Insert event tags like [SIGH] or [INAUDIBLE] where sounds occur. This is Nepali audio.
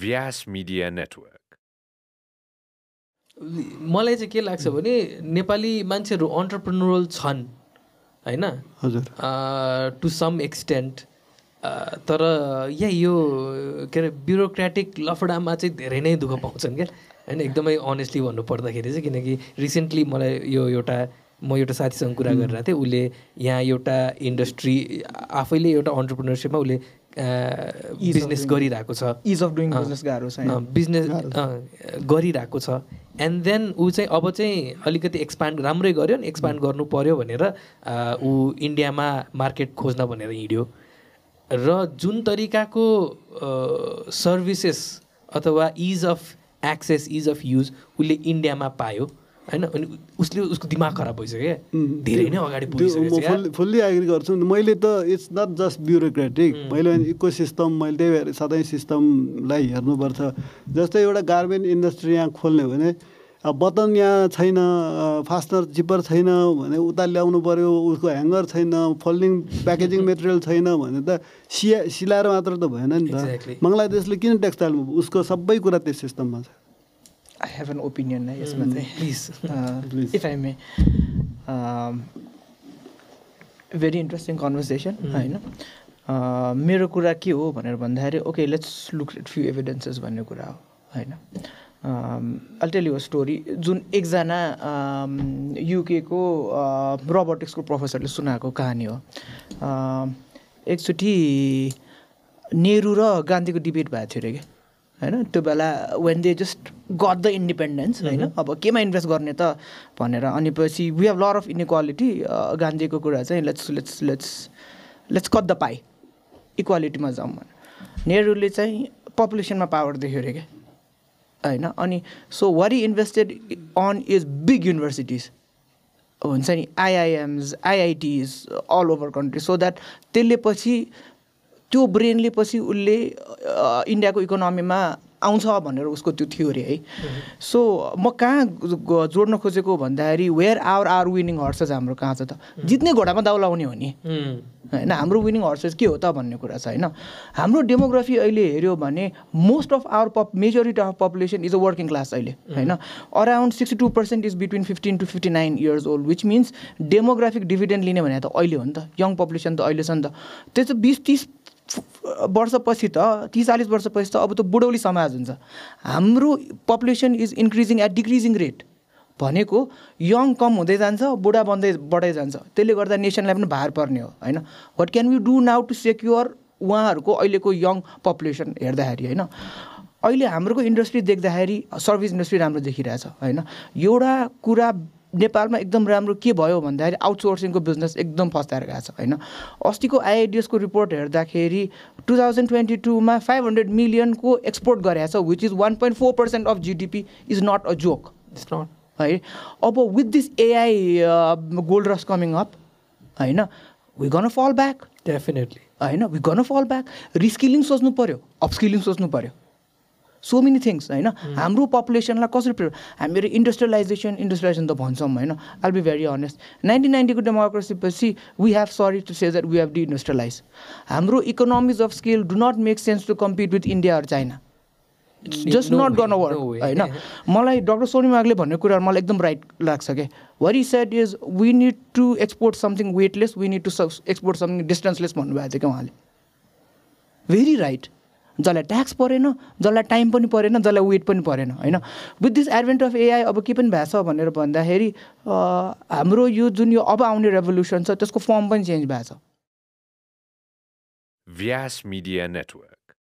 Vyas Media Network. मलाई चाहिँ के लाग्छ भने नेपाली मान्छेहरू अन्टरप्रेनरल छन् होइन? हजुर। टु सम एक्सटेन्ट तर यहाँ यो के अरे ब्युरोक्रेटिक लफडामा चाहिँ धेरै नै दुःख पाउँछन् क्या? होइन एकदमै अनेस्टली भन्नु पर्दाखेरि चाहिँ किनकि रिसेन्टली मलाई यो एउटा म एउटा साथीसँग कुरा गरिरहेको थिएँ उसले यहाँ एउटा इन्डस्ट्री आफैले एउटा अन्टरप्रिनरसिपमा उसले बिजनेस गरिरहेको छ। इज अफ डुइङ बिजनेस गाह्रो छ बिजनेस गरिरहेको छ। एन्ड देन ऊ चाहिँ अब चाहिँ अलिकति एक्सपान्ड राम्रै गर्यो नि एक्सपान्ड गर्नु पऱ्यो भनेर ऊ इन्डियामा मार्केट खोज्न भनेर हिँड्यो। र जुन तरिकाको सर्भिसेस अथवा is of access is of use उसले इन्डियामा पायो। होइन अनि उसले उसको दिमाग खराब भइसक्यो क्या। धेरै नै अगाडि म फुल्ली एग्री गर्छु मैले त इट्स नट जस्ट ब्युरोक्रेटिक मैले इको सिस्टम मैले त्यही भएर सधैँ सिस्टमलाई हेर्नुपर्छ। जस्तै एउटा गार्मेन्ट इन्डस्ट्री यहाँ खोल्ने हो भने अब बटन यहाँ छैन फास्टनर जिपर छैन भने उता ल्याउनु पऱ्यो उसको ह्याङ्गर छैन फोल्डिङ प्याकेजिङ मेटेरियल छैन भने त सिया सिलाएर मात्र त भएन नि त। बङ्गलादेशले किन टेक्सटाइल उसको सबै कुरा त्यो सिस्टममा छ। आई हेभ एन ओपिनियन है यसमा चाहिँ please if I may very interesting conversation होइन मेरो कुरा के हो? भनेर भन्दाखेरि okay let's look at few evidences भन्ने कुरा हो होइन अल्टेल यो स्टोरी जुन एकजना युकेको रोबोटिक्सको प्रोफेसरले सुनाएको कहानी हो। एकचोटि नेहरू र गान्धीको डिबेट भएको थियो अरे कि? होइन? त्यो बेला when they just got the independence होइन? अब केमा इन्भेस्ट गर्ने त भनेर। अनि पछि we have lot of inequality गान्धीको कुरा चाहिँ let's let's let's let's cut the pie इक्वालिटीमा जाउँ भने नेहरूले चाहिँ पपुलेसनमा पावर देख्यो अरे क्या। होइन? अनि so very invested on is big universities हुन्छ नि? IIMs IITs all over country so that त्यसले पछि त्यो ब्रेनले पछि उसले इन्डियाको इकोनोमीमा आउँछ भनेर उसको त्यो थ्योरी है। सो म कहाँ जोड्न खोजेको भन्दाखेरि where our are winning horses हाम्रो कहाँ छ त? जित्ने घोडामा दाउ लाउने हो नि। होइन हाम्रो विनिङ हर्सेस के हो त भन्ने कुरा छ होइन। हाम्रो डेमोग्राफी अहिले हेऱ्यो भने most of our pop majority of population is a working class अहिले होइन। Around sixty two percent is between fifteen to fifty nine years old which means demographic dividend लिने भने त अहिले हो नि त। यङ पपुलेसन त अहिले छ नि त। त्यो चाहिँ बिस तिस वर्षपछि त तिस चालिस वर्षपछि त अब त बुढौली समाज हुन्छ। हाम्रो population is increasing at decreasing rate भनेको यङ कम हुँदै जान्छ बुढा बन्दै बढ्दै जान्छ। त्यसले गर्दा नेसनलाई पनि भार पर्ने हो होइन? What can we do now to secure उहाँहरूको अहिलेको यङ पपुलेसन हेर्दाखेरि होइन? अहिले हाम्रोको इन्डस्ट्री देख्दाखेरि सर्भिस इन्डस्ट्री राम्रो देखिरहेछ होइन? एउटा कुरा नेपालमा एकदम राम्रो के भयो भन्दाखेरि आउटसोर्सिङको बिजनेस एकदम फस्ताएर गएको छ होइन? अस्तिको आइआइडिएसको रिपोर्ट हेर्दाखेरि टु थाउजन्ड ट्वेन्टी टूमा फाइभ हन्ड्रेड मिलियनको एक्सपोर्ट गरेको छ which is one point four percent of GDP is not a joke not है? अब with this AI gold rush coming up होइन we gonna fall back definitely होइन we gonna fall back reskilling सोच्नु पऱ्यो अपस्किलिङ सोच्नु पऱ्यो सो मेनी थिङ्स होइन? हाम्रो पपुलेसनलाई कसरी प्रियर हामीहरू इन्डस्ट्रियलाइजेसन इन्डस्ट्रियलाइजेसन त भन्छौँ होइन? I'll be very honest nineteen नाइन्टीको democracy पछि we have sorry to say that we have deindustrialise हाम्रो economies of scale do not make sense to compete with India or China just not गर्न वर्क होइन? [LAUGHS] मलाई डक्टर सोनिमागले भन्ने कुराहरू मलाई एकदम राइट लाग्छ क्या वर set is we need to export something weightless we need to export something distanceless भन्नुभएको थियो क्या उहाँले। भेरी राइट जसलाई ट्याक्स परेन जसलाई टाइम पनि परेन जसलाई वेट पनि परेन होइन with this advent of AI अब के पनि भएको छ भनेर भन्दाखेरि हाम्रो यो जुन यो अब आउने रेभोल्युसन छ त्यसको फर्म पनि चेन्ज भएको छ Vyas Media Network.